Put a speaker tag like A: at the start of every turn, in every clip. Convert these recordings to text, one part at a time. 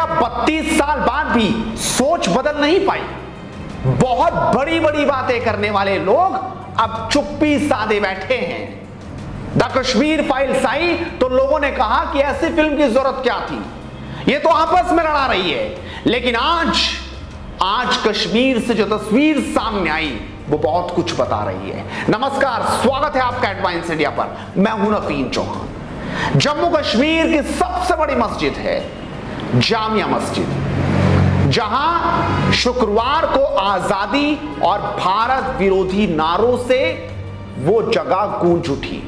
A: क्या 32 साल बाद भी सोच बदल नहीं पाई। बहुत बड़ी बड़ी बातें करने वाले लोग अब चुप्पी साधे बैठे हैं। द कश्मीर फाइल्स आई तो लोगों ने कहा कि ऐसी फ़िल्म की ज़रूरत क्या थी? ये तो आपस में लड़ा रही है। लेकिन आज आज कश्मीर से जो तस्वीर सामने आई, वो बहुत कुछ बता रही है। नमस्कार, स्वागत है आपका एडवांस इंडिया पर। मैं हूँ नफीन चौहान। जम्मू कश्मीर की सबसे बड़ी मस्जिद है। जामिया मस्जिद, जहाँ शुक्रवार को आज़ादी और भारत विरोधी नारों से वो जगह गूंज उठी।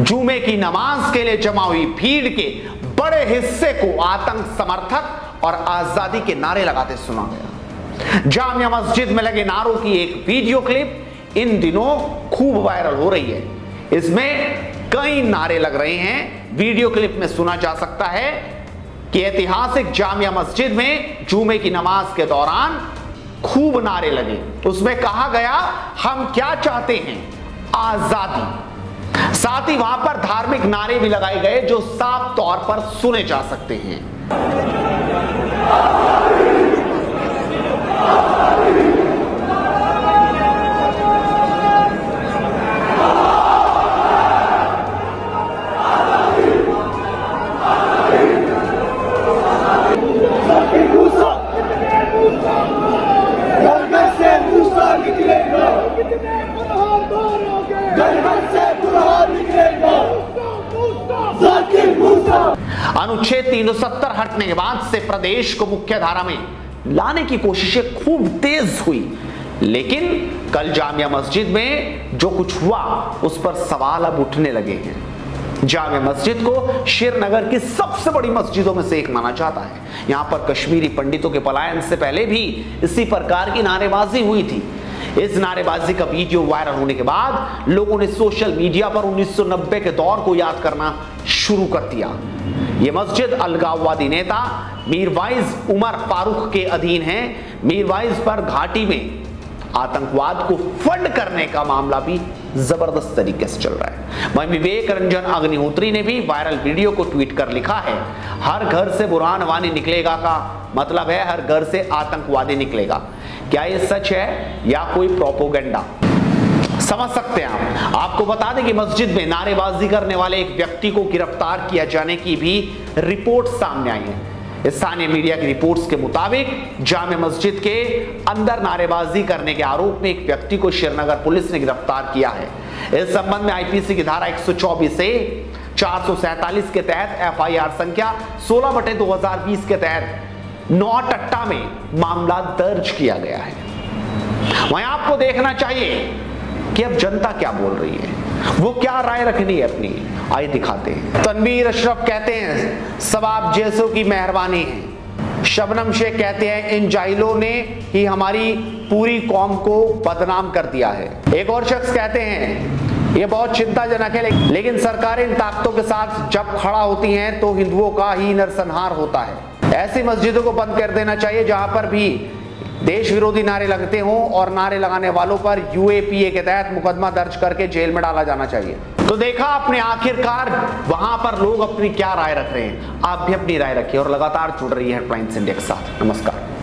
A: जुमे की नमाज़ के लिए जमा हुई भीड़ के बड़े हिस्से को आतंक समर्थक और आज़ादी के नारे लगाते सुना गया। जामिया मस्जिद में लगे नारों की एक वीडियो क्लिप इन दिनों खूब वायरल हो रही है। इसमें कई नारे लग रहे हैं। वीडियो क्लिप में सुना जा सकता है कि ऐतिहासिक जामिया मस्जिद में जुमे की नमाज़ के दौरान खूब नारे लगे। उसमें कहा गया, हम क्या चाहते हैं? आज़ादी। साथ ही वहाँ पर धार्मिक नारे भी लगाए गए, जो साफ़ तौर पर सुने जा सकते हैं। अनुच्छेद 370 हटने के बाद से प्रदेश को मुख्य धारा में लाने की कोशिशें खूब तेज हुई। लेकिन कल जामिया मस्जिद में जो कुछ हुआ, उस पर सवाल अब उठने लगे हैं। जामिया मस्जिद को श्रीनगर की सबसे बड़ी मस्जिदों में से एक माना जाता है। यहाँ पर कश्मीरी पंडितों के पलायन से पहले भी इसी प्रकार की नारेबाजी हुई थी। इस नारेबाजी का वीडियो वायरल होने के बाद लोगों ने सोशल मीडिया पर 1990 के दौर को याद करना शुरू कर दिया। यह मस्जिद अलगाववादी नेता मीरवाइज उमर फारूक के अधीन है। मीरवाइज पर घाटी में आतंकवाद को फंड करने का मामला भी ज़बरदस्त तरीके से चल रहा है। वहीं विवेक रंजन अग्निहोत्री ने भी वायरल वीडियो को ट्वीट कर लिखा है, हर घर से बुरहान वानी निकलेगा का मतलब है हर घर से आतंकवादी निकलेगा। क्या ये सच है या कोई प्रोपोगंडा? समझ सकते हैं आप। आपको बता दें कि मस्जिद में नारेबाजी करने वाले एक व्यक्ति को गिरफ़्तार किया जाने की भी रिपोर्ट सामने आई है। स्थानीय मीडिया की रिपोर्ट्स के मुताबिक जामे मस्जिद के अंदर नारेबाजी करने के आरोप में एक व्यक्ति को श्रीनगर पुलिस ने गिरफ़्तार किया है। इस संबंध में आईपीसी की धारा 124 से चार के तहत एफआईआर संख्या 16 बटे 2020 के तहत नौ टट्टा में मामला दर्ज किया गया है। वहीं आपको देखना चाहिए कि अब जनता क्या बोल रही है? वो क्या राय रखनी है अपनी? आइए दिखाते हैं। तनवीर अशरफ कहते हैं आप जैसों की मेहरबानी है। शबनम शेख कहते हैं, इन जाहिलों ने ही हमारी पूरी कौम को बदनाम कर दिया है। एक और शख्स कहते हैं, ये बहुत चिंताजनक है लेकिन सरकारें इन ताकतों के साथ जब खड़ा होती हैं तो हिंदुओं का ही नरसंहार होता है। ऐसी मस्जिदों को बंद कर देना चाहिए, जहाँ पर भी देश विरोधी नारे लगते हों और नारे लगाने वालों पर यूएपीए के तहत मुकदमा दर्ज करके जेल में डाला जाना चाहिए। तो देखा आपने आखिरकार वहाँ पर लोग अपनी क्या राय रख रहे हैं? आप भी अपनी राय रखिए और लगातार जुड़ रही है हेडलाइंस इंडिया के साथ। नमस्कार।